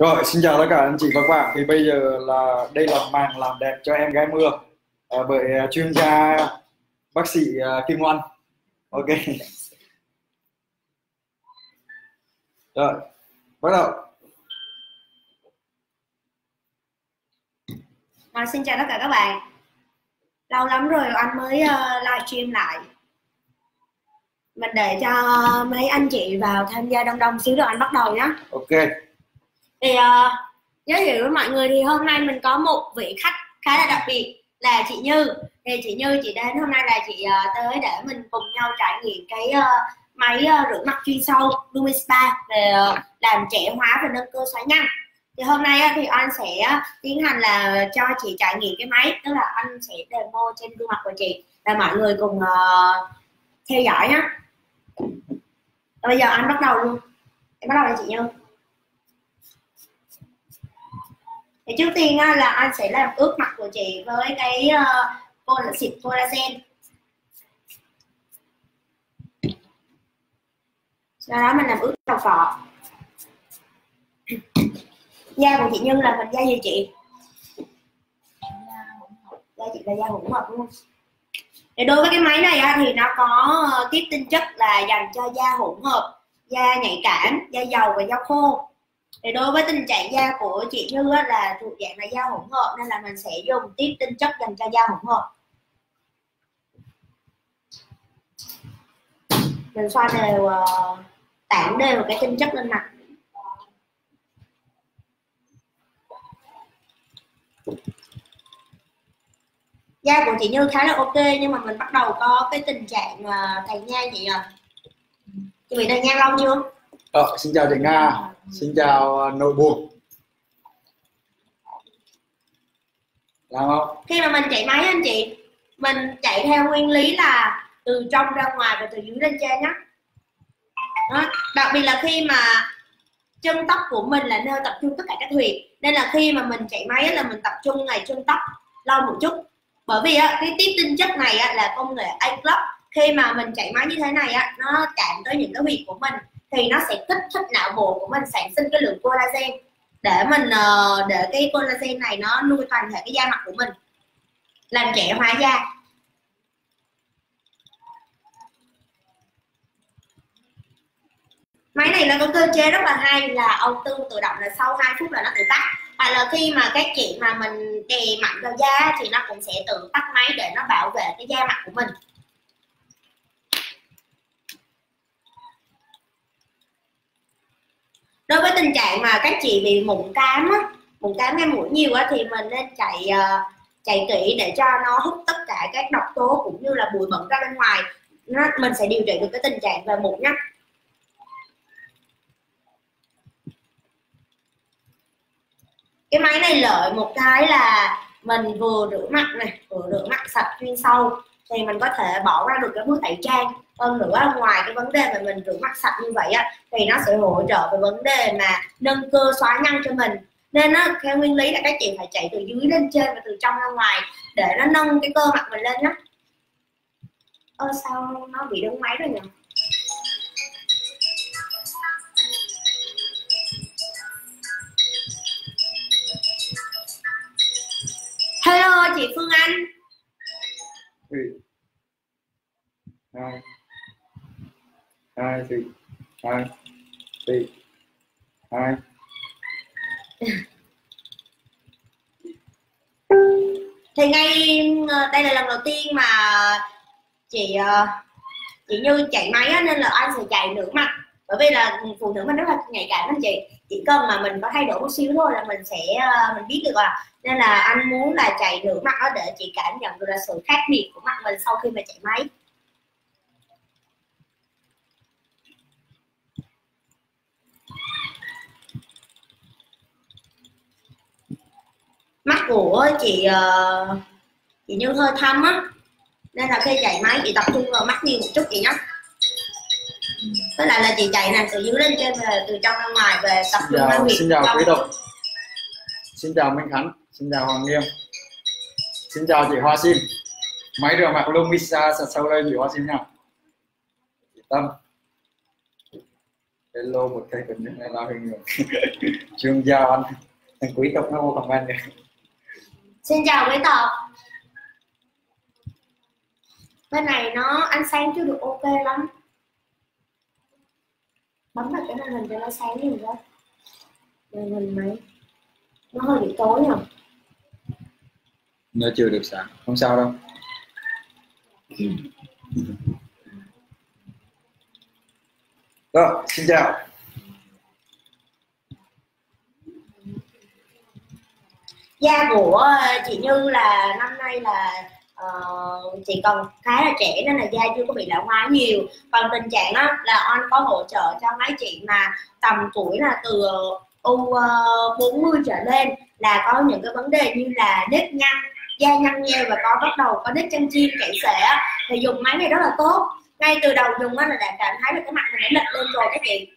Rồi, xin chào tất cả anh chị và các bạn. Thì bây giờ là đây là màn làm đẹp cho em gái mưa à, bởi à, chuyên gia bác sĩ à, Kim Oanh. Ok. Rồi, bắt đầu. À, xin chào tất cả các bạn lâu lắm rồi anh mới uh, livestream lại mình để cho mấy anh chị vào tham gia đông đông xíu rồi anh bắt đầu nhé Ok thì ờ, uh, giới thiệu với mọi người thì hôm nay mình có một vị khách khá là đặc biệt là chị Như. Thì chị Như chị đến hôm nay là chị uh, tới để mình cùng nhau trải nghiệm cái uh, máy uh, rửa mặt chuyên sâu Lumispa Spa về uh, làm trẻ hóa và nâng cơ xoáy nhanh. Thì hôm nay uh, thì anh sẽ uh, tiến hành là cho chị trải nghiệm cái máy tức là anh sẽ demo trên gương mặt của chị và mọi người cùng uh, theo dõi nhé bây giờ anh bắt đầu luôn. Em bắt đầu là chị Như. Thì trước tiên là anh sẽ làm ướt mặt của chị với cái uh, xịt collagen. Sau đó mình làm ướt đầu cọ da của chị Nhân là mình da gì chị? Da chị là da hỗn hợp đúng không? Thì đối với cái máy này á, thì nó có ờ, tiếp tinh chất là dành cho da hỗn hợp da nhạy cảm da dầu và da khô thì đối với tình trạng da của chị Như á, là thuộc dạng là da hỗn hợp nên là mình sẽ dùng tiếp tinh chất dành cho da hỗn hợp. Mình xoa đều ờ, uh, tản đều cái tinh chất lên mặt. Da của chị Như khá là ok nhưng mà mình bắt đầu có cái tình trạng ờ, uh, tàn nhang chị à chị bị tàn nhang lâu chưa Ờ, xin chào chị Nga. Xin chào à, nội buộc. Làm không? khi mà mình chạy máy anh chị mình chạy theo nguyên lý là từ trong ra ngoài và từ dưới lên trên nhé đó. đặc biệt là khi mà chân tóc của mình là nơi tập trung tất cả các huyệt nên là khi mà mình chạy máy là mình tập trung ngày chân tóc lâu một chút bởi vì á, cái tiếp tinh chất này á, là công nghệ A-Club khi mà mình chạy máy như thế này á, nó chạm tới những cái huyệt của mình thì nó sẽ kích thích não bộ của mình sản sinh cái lượng collagen để mình ờ, để cái collagen này nó nuôi toàn thể cái da mặt của mình, làm trẻ hóa da. Máy này nó có cơ chế rất là hay là auto tự động là sau 2 phút là nó tự tắt. Hoặc là khi mà các chị mà mình đè mạnh vào da thì nó cũng sẽ tự tắt máy để nó bảo vệ cái da mặt của mình. Đối với tình trạng mà các chị bị mụn cám á mụn cám hay mũi nhiều á thì mình nên chạy uh, chạy kỹ để cho nó hút tất cả các độc tố cũng như là bụi bẩn ra bên ngoài. Nó mình sẽ điều trị được cái tình trạng về mụn nhá. Cái máy này lợi một cái là mình vừa rửa mặt này vừa rửa mặt sạch chuyên sâu thì mình có thể bỏ ra được cái bước tẩy trang, hơn nữa ngoài cái vấn đề mà mình rửa mặt sạch như vậy á, thì nó sẽ hỗ trợ về vấn đề mà nâng cơ xóa nhăn cho mình. Nên nó theo nguyên lý là các chị phải chạy từ dưới lên trên và từ trong ra ngoài để nó nâng cái cơ mặt mình lên á ơ, sao nó bị đứng máy rồi nhỉ? Hello, chị Phương Anh. Three. Hai. Hai, three. Hai. Three. Hai. thì ngay ờ, đây là lần đầu tiên mà chị ờ, chị như chạy máy á, nên là anh sẽ chạy nửa mặt bởi vì là phụ nữ mình rất là nhạy cảm anh chị chỉ cần mà mình có thay đổi một xíu thôi là mình sẽ ờ, mình biết được à nên là anh muốn là chạy nửa mặt đó để chị cảm nhận được là sự khác biệt của mặt mình sau khi mà chạy máy. Mắt của chị ờ, chị như hơi thâm á, nên là khi chạy máy chị tập trung vào mắt nhiều một chút chị nhé với lại là chị chạy nè từ dưới lên trên về từ trong ra ngoài về tập trung huyệt xin chào quý độc. Xin chào Minh Khánh. Xin chào Hoàng Nghiêm. Xin chào chị Hoa Sim. Máy rửa mặt Lumisa sạch sâu lên chị Hoa Sim nha. Chị Tâm. hello một cây bình này là hình chương gia anh thằng quý tộc nó vô comment kìa xin chào quý tộc bên này nó ánh sáng chưa được ok lắm bấm vào cái màn hình cho nó sáng nhiều đó màn hình máy. Nó hơi bị tối nhỉ? Nó chưa được sáng. Không sao đâu. Rồi, xin chào. Da của chị Như là năm nay là uh, chị còn khá là trẻ nên là da chưa có bị lão hóa nhiều. Còn tình trạng đó là on có hỗ trợ cho mấy chị mà tầm tuổi là từ u ờ, uh, 40 trở lên là có những cái vấn đề như là nếp nhăn da nhăn nheo và có bắt đầu có nếp chân chim chảy xệ thì dùng máy này rất là tốt. Ngay từ đầu dùng á là đã cảm thấy được cái mặt mình đã lệch lên rồi các chị.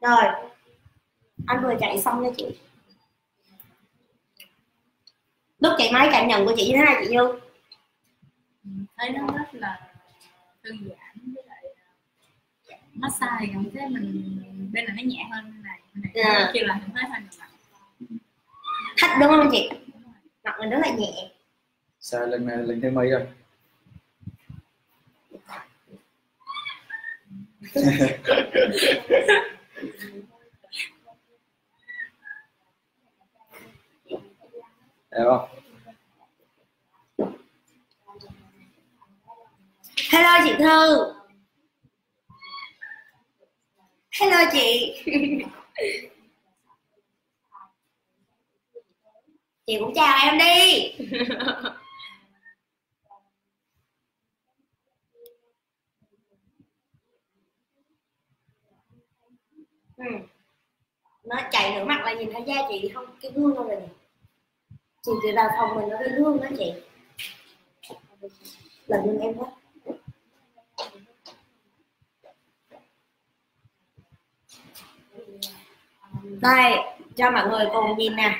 Rồi anh vừa chạy xong nha chị lúc chạy máy cảm nhận của chị như thế nào chị Như thấy nó rất là thư giãn với lại ờ, massage cảm thấy mình bên này nó nhẹ hơn bên này bên này Dạ. yeah. kêu là mình thấy hơi nặng thích đúng không chị mặt mình rất là nhẹ sao lần này lần thứ mấy rồi Không? hello chị Thư hello chị chị cũng chào em đi ừ. nó chạy nửa mặt là nhìn thấy da chị không cái gương đâu rồi nè chị thì vào phòng mình nó cái thương đó chị. Lần lưng em đó. Đây cho mọi người cùng nhìn nè.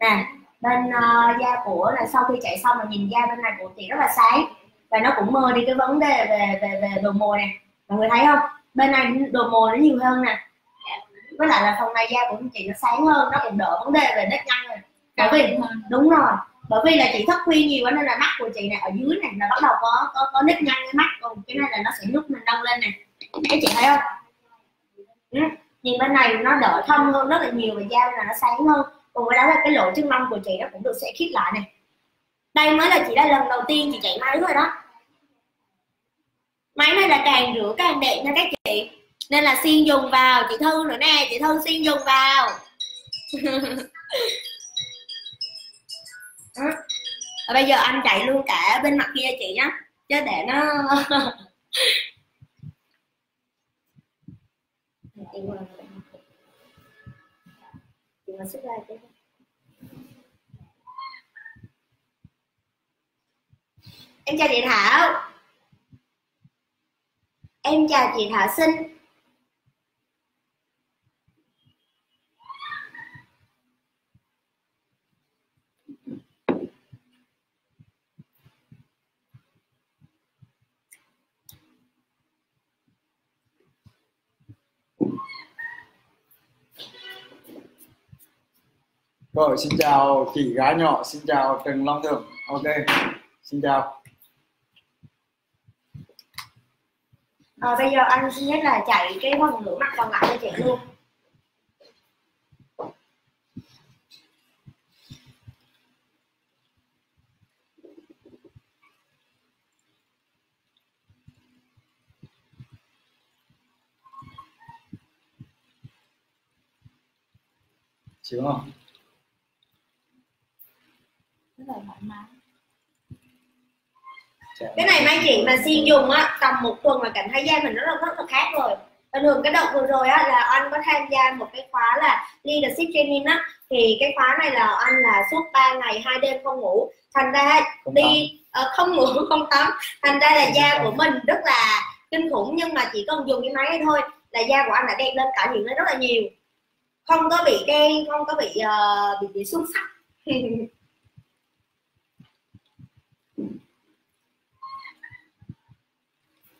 Nè bên uh, da của là sau khi chạy xong là nhìn da bên này của chị rất là sáng. Và nó cũng mơ đi cái vấn đề về về về đồ mồi nè. Mọi người thấy không? Bên này đồ mồi nó nhiều hơn nè. Với lại là phần này da của chị nó sáng hơn nó cũng đỡ vấn đề về nếp nhăn rồi bởi vì đúng rồi. Bởi vì là chị thức khuya nhiều quá nên là mắt của chị này ở dưới này là bắt đầu có có có nếp nhăn cái mắt còn cái này là nó sẽ nút mình nâng lên này các chị thấy không? Ừ. nhìn bên này nó đỡ thâm hơn rất là nhiều và da này nó sáng hơn. Cùng với đó là cái lỗ chân lông của chị nó cũng được sẽ khít lại này đây mới là chị đã lần đầu tiên chị chạy máy rồi đó. Máy này là càng rửa càng đẹp nha các chị. Nên là xiên dùng vào chị thư nữa nè chị thư xiên dùng vào Đó. Bây giờ anh chạy luôn cả bên mặt kia chị nhá, chứ để nó chị chị ra chứ em chào chị Thảo em chào chị Thảo Sinh Rồi, xin chào chị gái nhỏ, xin chào Trần Long Thượng. Ok, xin chào. à, bây giờ anh xin nhất là chạy cái phần nửa mặt còn lại cho chị luôn Chịu không? Rất là thoải mái cái này mấy chị mà xuyên dùng á tầm một tuần là cảm thấy da mình rất là rất là khác rồi. Bình thường cái đợt vừa rồi á là anh có tham gia một cái khóa là leadership training á. Thì cái khóa này là anh là suốt 3 ngày hai đêm không ngủ. Thành ra Không đi ờ, không ngủ không tắm. Thành ra là da của mình rất là kinh khủng nhưng mà chỉ cần dùng cái máy này thôi là da của anh đã đẹp lên cải thiện lên rất là nhiều. Không có bị đen không có bị uh, bị bị xuống sắc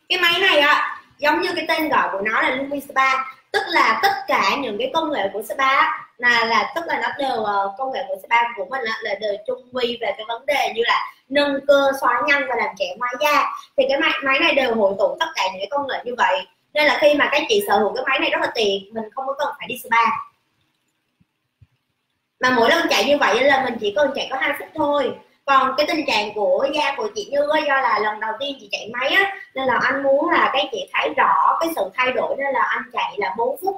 cái máy này á giống như cái tên gọi của nó là Lumi Spa. Tức là tất cả những cái công nghệ của spa là là tức là nó đều ờ, công nghệ của spa của mình là, là đều chung quy về cái vấn đề như là nâng cơ xóa nhăn và làm trẻ hoa da. Thì cái máy máy này đều hội tụ tất cả những cái công nghệ như vậy. Nên là khi mà các chị sở hữu cái máy này rất là tiện mình không có cần phải đi spa. Mà mỗi lần chạy như vậy là mình chỉ cần chạy có hai phút thôi còn cái tình trạng của da của chị như do là lần đầu tiên chị chạy máy á nên là anh muốn là cái chị thấy rõ cái sự thay đổi nên là anh chạy là 4 phút.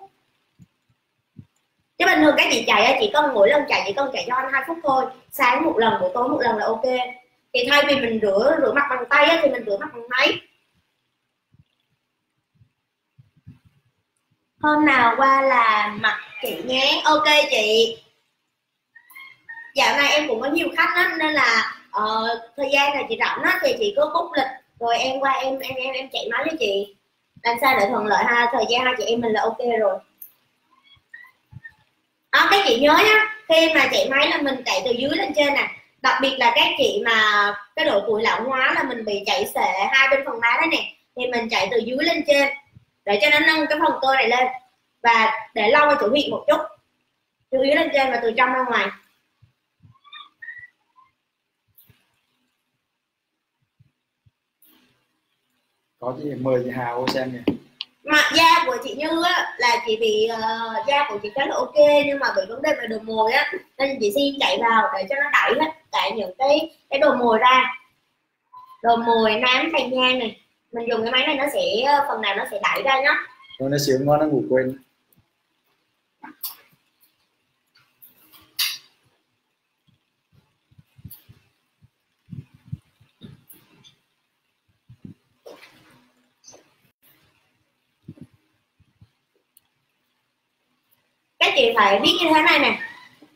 Chứ bình thường các chị chạy á chị cần mỗi lần chạy chỉ cần chạy cho anh hai phút thôi. Sáng một lần buổi tối một lần là ok. Thì thay vì mình rửa rửa mặt bằng tay á, thì mình rửa mặt bằng máy. Hôm nào qua là mặt chị nhé. Ok chị dạo này em cũng có nhiều khách đó, nên là uh, thời gian này chị rảnh á thì chị cứ bút lịch rồi em qua em em em em chạy máy với chị. Làm sao để thuận lợi ha thời gian hai chị em mình là ok rồi. Ờ, đó các chị nhớ nhá khi mà chạy máy là mình chạy từ dưới lên trên nè. Đặc biệt là các chị mà cái độ tuổi lão hóa là mình bị chạy xệ hai bên phần má đấy nè thì mình chạy từ dưới lên trên. Để cho nó nâng cái phần cơ này lên và để lâu cho chủ huyệt một chút. Từ dưới lên trên và từ trong ra ngoài. Có gì mời chị Hà vô xem nè. Mặt da của chị Như á là chị bị uh, da của chị khá là ok nhưng mà bị vấn đề về đồ mồi á nên chị xin chạy vào để cho nó đẩy hết tại những cái cái đồ mồi ra. Đồ mồi nám thành nhang này mình dùng cái máy này nó sẽ phần nào nó sẽ đẩy ra nhá. Rồi nó xỉu ngon nó ngủ quên chị phải biết như thế này nè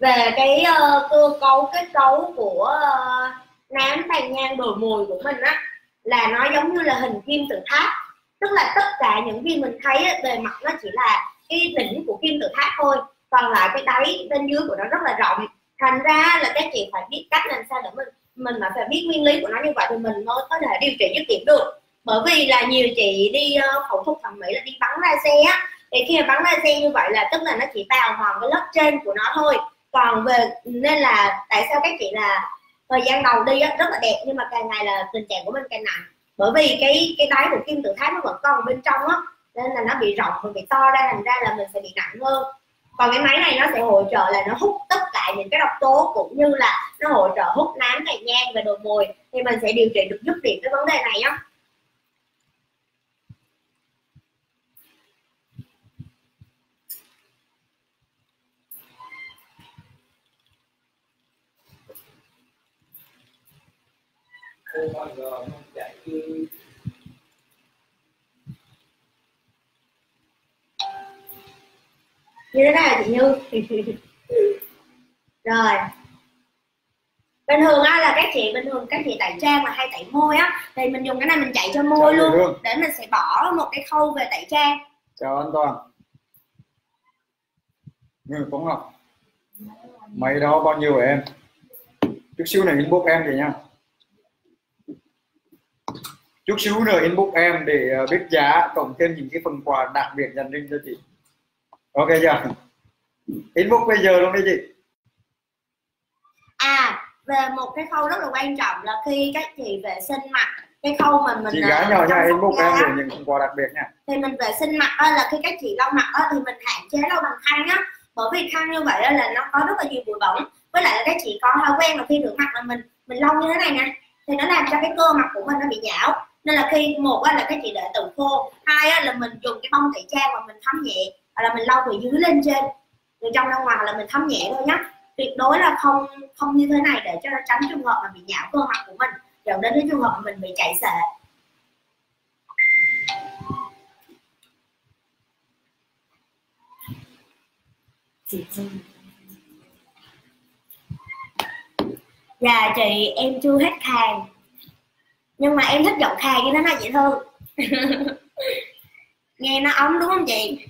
về cái uh, cơ cấu kết cấu của uh, nám tàn nhang đồi mồi của mình á là nó giống như là hình kim tự tháp. Tức là tất cả những gì mình thấy á, bề mặt nó chỉ là cái đỉnh của kim tự tháp thôi còn lại cái đáy bên dưới của nó rất là rộng. Thành ra là các chị phải biết cách làm sao để mình mình mà phải biết nguyên lý của nó như vậy thì mình mới có thể điều trị dứt điểm được. Bởi vì là nhiều chị đi ờ, uh, phẫu thuật thẩm mỹ là đi bắn ra xe á thì khi mà bắn laser như vậy là tức là nó chỉ vào hòn cái lớp trên của nó thôi. Còn về nên là tại sao các chị là thời gian đầu đi á, rất là đẹp nhưng mà càng ngày là tình trạng của mình càng nặng. Bởi vì cái cái đáy của kim tự tháp nó vẫn còn bên trong á nên là nó bị rộng và bị to ra thành ra là mình sẽ bị nặng hơn. Còn cái máy này nó sẽ hỗ trợ là nó hút tất cả những cái độc tố cũng như là nó hỗ trợ hút nám này nhang và đồ mồi thì mình sẽ điều trị được giúp điểm cái vấn đề này á. Không bao giờ không chạy như như thế này chị như rồi. Bình thường á là các chị bình thường các chị tẩy trang mà hay tẩy môi á. Thì mình dùng cái này mình chạy cho môi luôn luôn. để mình sẽ bỏ một cái khâu về tẩy trang. Chào an toàn. Ngừng Phóng Ngọc. Máy đó bao nhiêu của em? Chút xíu này inbox em chị nha chút xíu nữa inbox em để ờ, biết giá cộng thêm những cái phần quà đặc biệt dành riêng cho chị. Ok chưa? Inbox bây giờ luôn đi chị. À về một cái khâu rất là quan trọng là khi các chị vệ sinh mặt cái khâu mà mình chị gái nhỏ nha inbox em để những phần quà đặc biệt nha. thì mình vệ sinh mặt đó là khi các chị lau mặt đó, thì mình hạn chế lau bằng khăn á. Bởi vì khăn như vậy là nó có rất là nhiều bụi bẩn. Với lại là các chị có thói quen là khi rửa mặt là mình mình lau như thế này nè thì nó làm cho cái cơ mặt của mình nó bị nhão nên là khi một là các chị để tự khô hai là mình dùng cái bông tẩy trang mà mình thấm nhẹ là mình lau từ dưới lên trên. Từ trong ra ngoài là mình thấm nhẹ thôi nhé tuyệt đối là không không như thế này để cho nó tránh trường hợp mà bị nhão cơ mặt của mình, dẫn đến cái trường hợp mà mình bị chạy xệ. Dạ chị, em chưa hết hàng nhưng mà em thích giọng khàn như thế này chị Thư nghe nó ống đúng không chị?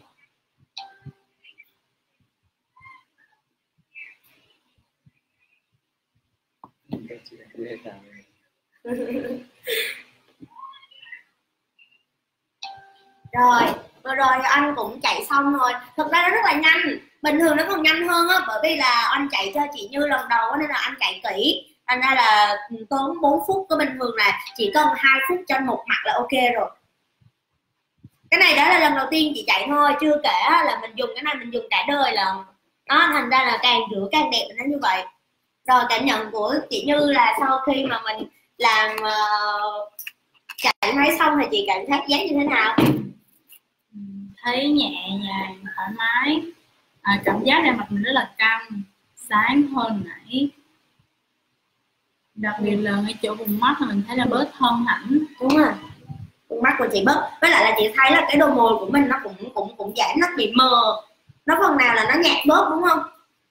Rồi vừa rồi anh cũng chạy xong rồi. Thực ra nó rất là nhanh. Bình thường nó còn nhanh hơn á bởi vì là anh chạy cho chị như lần đầu nên là anh chạy kỹ thành ra là tốn 4 phút của bình thường là chỉ cần hai phút cho một mặt là ok rồi. Cái này đó là lần đầu tiên chị chạy thôi chưa kể là mình dùng cái này mình dùng cả đời lần đó thành ra là càng rửa càng đẹp nó như vậy. Rồi cảm nhận của chị như là sau khi mà mình làm uh, chạy máy xong thì chị cảm giác giác như thế nào? Thấy nhẹ nhàng thoải mái. À, cảm giác da mặt mình rất là căng sáng hơn nãy đặc biệt là ngay chỗ vùng mắt mình thấy là bớt hơn hẳn. Đúng rồi. Vùng mắt của chị bớt. Với lại là chị thấy là cái đôi môi của mình nó cũng cũng cũng giảm, nó bị mờ. Nó phần nào là nó nhạt bớt, đúng không?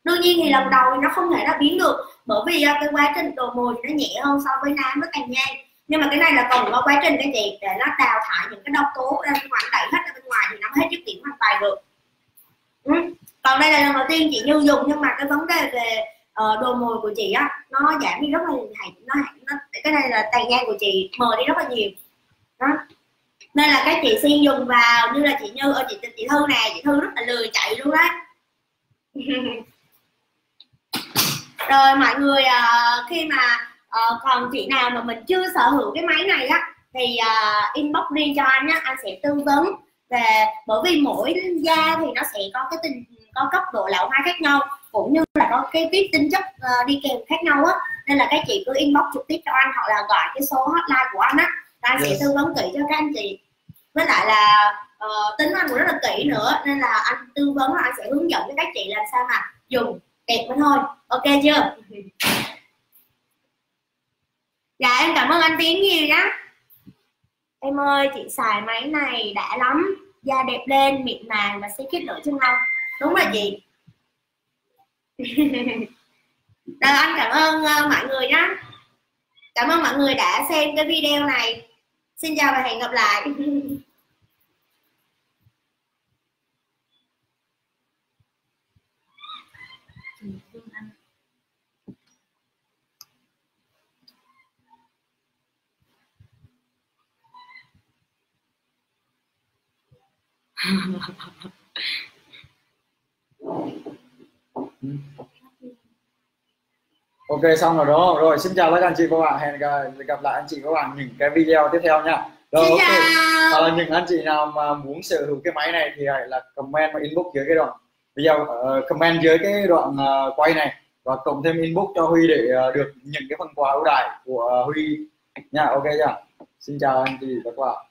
Đương nhiên thì lần đầu thì nó không thể nó biến được. Bởi vì à, cái quá trình đồ mồi thì nó nhẹ hơn so với nam với càng nhang nhưng mà cái này là còn có quá trình cái gì để nó đào thải những cái độc tố ra bên ngoài đẩy hết ra bên ngoài thì nó hết dứt điểm hoàn toàn được. Ừ. còn đây là lần đầu tiên chị như dùng, nhưng mà cái vấn đề về uh, đồ mồi của chị á nó giảm đi rất là hay nó, nó cái này là tàn nhang của chị mờ đi rất là nhiều. Đó. Nên là các chị xuyên dùng vào như là chị như ở chị chị thư nè chị thư rất là lười chạy luôn đấy rồi mọi người uh, khi mà uh, còn chị nào mà mình chưa sở hữu cái máy này á thì uh, inbox riêng cho anh á anh sẽ tư vấn về bởi vì mỗi da thì nó sẽ có cái tình có cấp độ lão hóa khác nhau cũng như có cái tiếp tinh chất uh, đi kèm khác nhau á. Nên là các chị cứ inbox trực tiếp cho anh hoặc là gọi cái số hotline của anh á. Anh yes. sẽ tư vấn kỹ cho các anh chị. Với lại là uh, tính anh cũng rất là kỹ nữa nên là anh tư vấn là anh sẽ hướng dẫn cho các chị làm sao mà dùng đẹp mới thôi. Ok chưa? Dạ em cảm ơn anh tiến nhiều nhá. Em ơi chị xài máy này đã lắm. Da đẹp lên mịn màng và sẽ kết lửa chân lông đúng rồi chị rồi anh cảm ơn uh, mọi người nhá. Cảm ơn mọi người đã xem cái video này. Xin chào và hẹn gặp lại. ok xong rồi đó. Rồi xin chào tất cả anh chị các bạn. Hẹn gặp lại anh chị các bạn những cái video tiếp theo nha. Rồi ok. à, những anh chị nào mà muốn sở hữu cái máy này thì hãy là comment và inbox dưới cái đoạn giờ uh, comment dưới cái đoạn uh, quay này. Và cộng thêm inbox cho huy để uh, được những cái phần quà ưu đãi của uh, huy. Nha ok chưa? Xin chào anh chị và các bạn